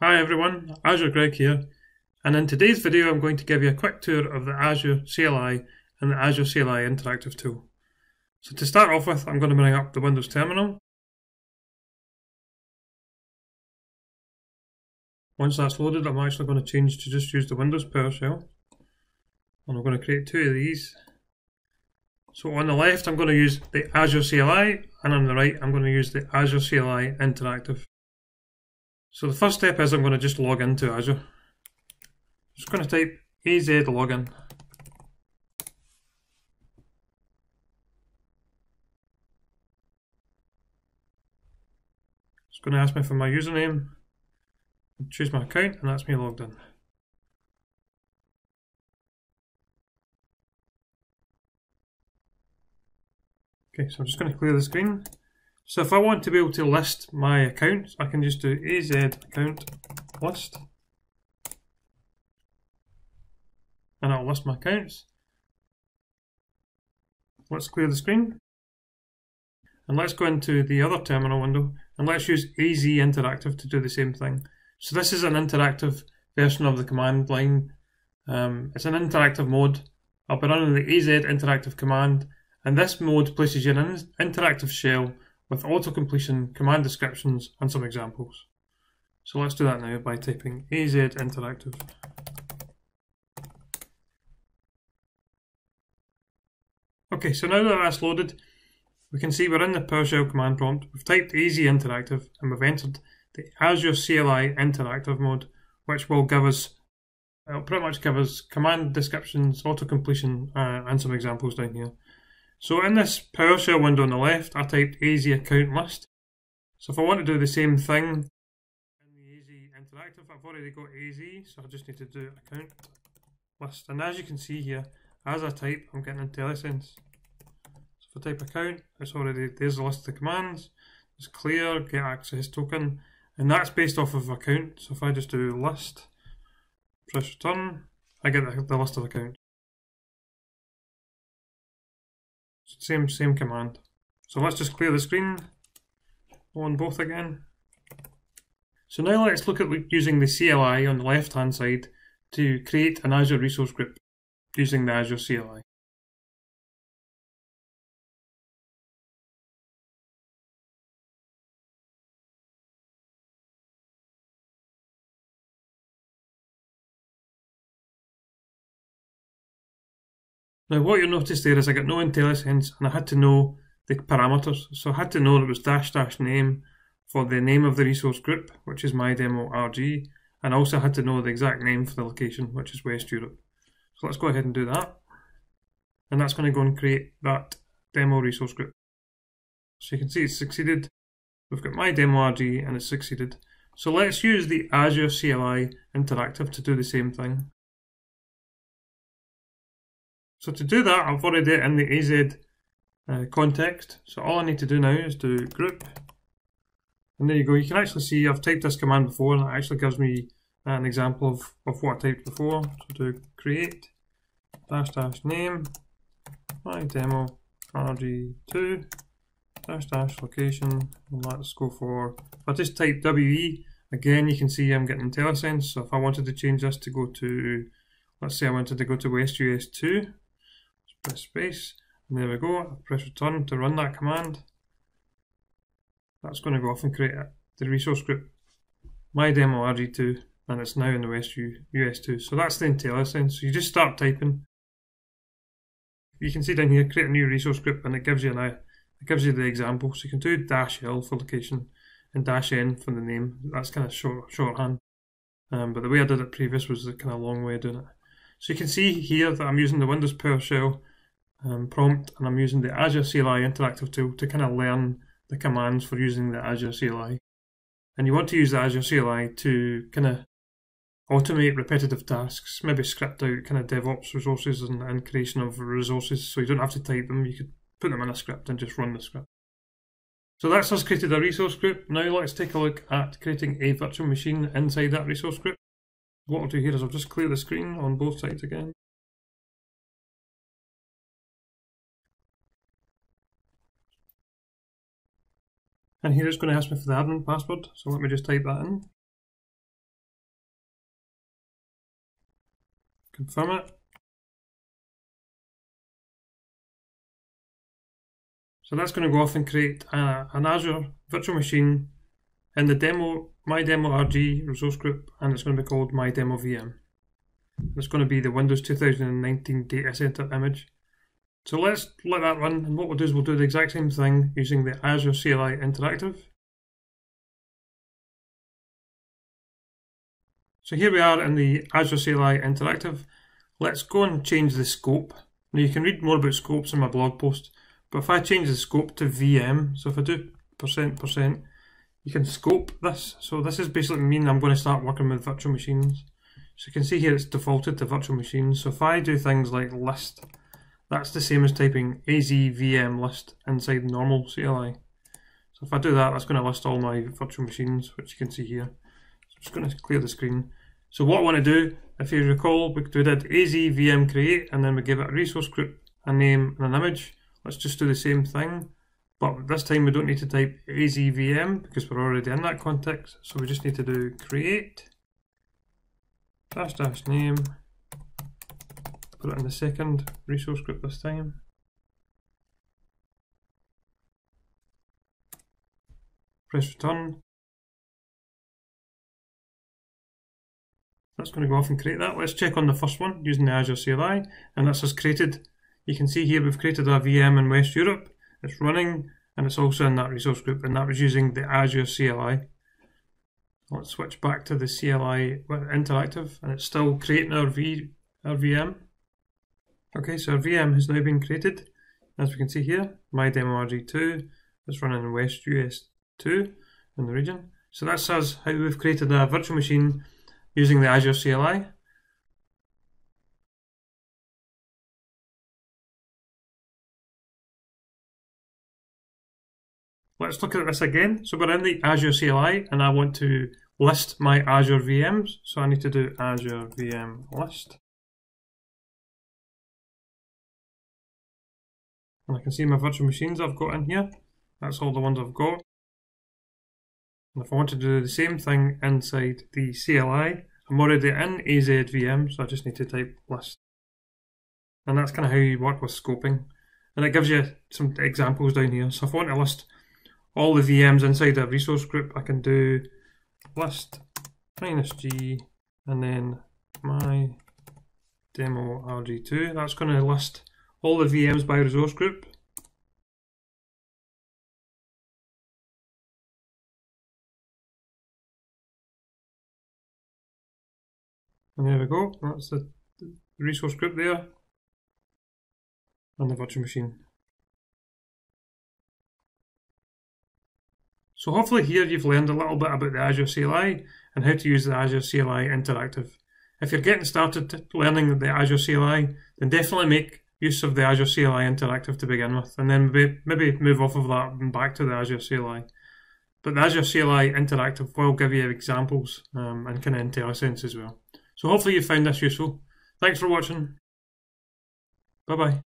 Hi everyone, Azure Greg here, and in today's video I'm going to give you a quick tour of the Azure CLI and the Azure CLI Interactive tool. So to start off with, I'm going to bring up the Windows terminal. Once that's loaded, I'm actually going to change to just use the Windows PowerShell. And I'm going to create two of these. So on the left, I'm going to use the Azure CLI, and on the right, I'm going to use the Azure CLI Interactive. So the first step is I'm going to just log into Azure. Just going to type AZ login. It's going to ask me for my username. Choose my account and that's me logged in. Okay, so I'm just going to clear the screen. So if I want to be able to list my accounts, I can just do AZ account list. And I'll list my accounts. Let's clear the screen. And let's go into the other terminal window and let's use AZ Interactive to do the same thing. So this is an interactive version of the command line. Um, it's an interactive mode. I'll be running the AZ Interactive command and this mode places you in an interactive shell with auto-completion, command descriptions and some examples. So let's do that now by typing AZ Interactive. Okay, so now that that's loaded, we can see we're in the PowerShell command prompt. We've typed AZ Interactive and we've entered the Azure CLI Interactive mode, which will give us, pretty much give us command descriptions, auto-completion uh, and some examples down here. So in this PowerShell window on the left, I typed AZ account list. So if I want to do the same thing in the AZ interactive, I've already got AZ, so I just need to do account list. And as you can see here, as I type, I'm getting IntelliSense. So if I type account, it's already, there's a list of the commands. It's clear, get access token, and that's based off of account. So if I just do list, press return, I get the, the list of account. Same, same command. So let's just clear the screen on both again. So now let's look at using the CLI on the left hand side to create an Azure resource group using the Azure CLI. Now what you'll notice there is I got no IntelliSense and I had to know the parameters. So I had to know it was dash dash name for the name of the resource group, which is my demo RG, and I also had to know the exact name for the location, which is West Europe. So let's go ahead and do that. And that's going to go and create that demo resource group. So you can see it's succeeded. We've got my demo RG and it's succeeded. So let's use the Azure CLI Interactive to do the same thing. So to do that, I've already in the AZ uh, context. So all I need to do now is do group. And there you go. You can actually see I've typed this command before and it actually gives me an example of, of what I typed before. So do create dash dash name my demo rg2 dash dash location and let's go for if I just type WE again you can see I'm getting IntelliSense so if I wanted to change this to go to let's say I wanted to go to West US 2 press space, and there we go, press return to run that command. That's going to go off and create the resource group, my demo RG2, and it's now in the West US2. So that's the IntelliSense. So you just start typing. You can see down here, create a new resource group, and it gives you an it gives you the example. So you can do dash L for location and dash N for the name. That's kind of short shorthand. Um, but the way I did it previous was the kind of long way of doing it. So you can see here that I'm using the Windows PowerShell um, prompt and I'm using the Azure CLI interactive tool to kind of learn the commands for using the Azure CLI. And you want to use the Azure CLI to kind of automate repetitive tasks, maybe script out kind of DevOps resources and, and creation of resources so you don't have to type them, you could put them in a script and just run the script. So that's us created a resource group. Now let's take a look at creating a virtual machine inside that resource group. What I'll do here is I'll just clear the screen on both sides again. And here it's going to ask me for the admin password, so let me just type that in. Confirm it. So that's going to go off and create a, an Azure virtual machine in the demo, my demo RG resource group, and it's going to be called my demo VM. It's going to be the Windows 2019 data center image so let's let that run, and what we'll do is we'll do the exact same thing using the Azure CLI Interactive. So here we are in the Azure CLI Interactive. Let's go and change the scope. Now you can read more about scopes in my blog post, but if I change the scope to VM, so if I do percent percent, you can scope this. So this is basically mean I'm going to start working with virtual machines. So you can see here it's defaulted to virtual machines. So if I do things like list, that's the same as typing azvm list inside normal CLI. So if I do that, that's going to list all my virtual machines, which you can see here. So I'm just going to clear the screen. So what I want to do, if you recall, we did azvm create, and then we give it a resource group, a name, and an image. Let's just do the same thing, but this time we don't need to type azvm because we're already in that context. So we just need to do create dash dash name, put it in the second resource group this time. Press return. That's going to go off and create that. Let's check on the first one using the Azure CLI, and that's just created. You can see here we've created a VM in West Europe. It's running, and it's also in that resource group, and that was using the Azure CLI. Let's switch back to the CLI interactive, and it's still creating our, v, our VM. Okay, so our VM has now been created. As we can see here, my demo RG2 is running in West US 2 in the region. So that says how we've created a virtual machine using the Azure CLI. Let's look at this again. So we're in the Azure CLI and I want to list my Azure VMs. So I need to do Azure VM list. And I can see my virtual machines I've got in here. That's all the ones I've got. And if I want to do the same thing inside the CLI, I'm already in AZVM, so I just need to type list. And that's kind of how you work with scoping. And it gives you some examples down here. So if I want to list all the VMs inside a resource group, I can do list minus G and then my demo RG2. That's going to list all the VMs by resource group. And there we go, that's the resource group there and the virtual machine. So hopefully here you've learned a little bit about the Azure CLI and how to use the Azure CLI Interactive. If you're getting started learning the Azure CLI, then definitely make use of the Azure CLI Interactive to begin with, and then maybe, maybe move off of that and back to the Azure CLI. But the Azure CLI Interactive will give you examples um, and kind of IntelliSense as well. So hopefully you found this useful. Thanks for watching. Bye bye.